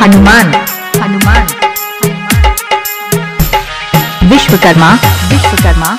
हनुमान। हनुमान। विश्वकर्मा। विश्वकर्मा।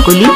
गोली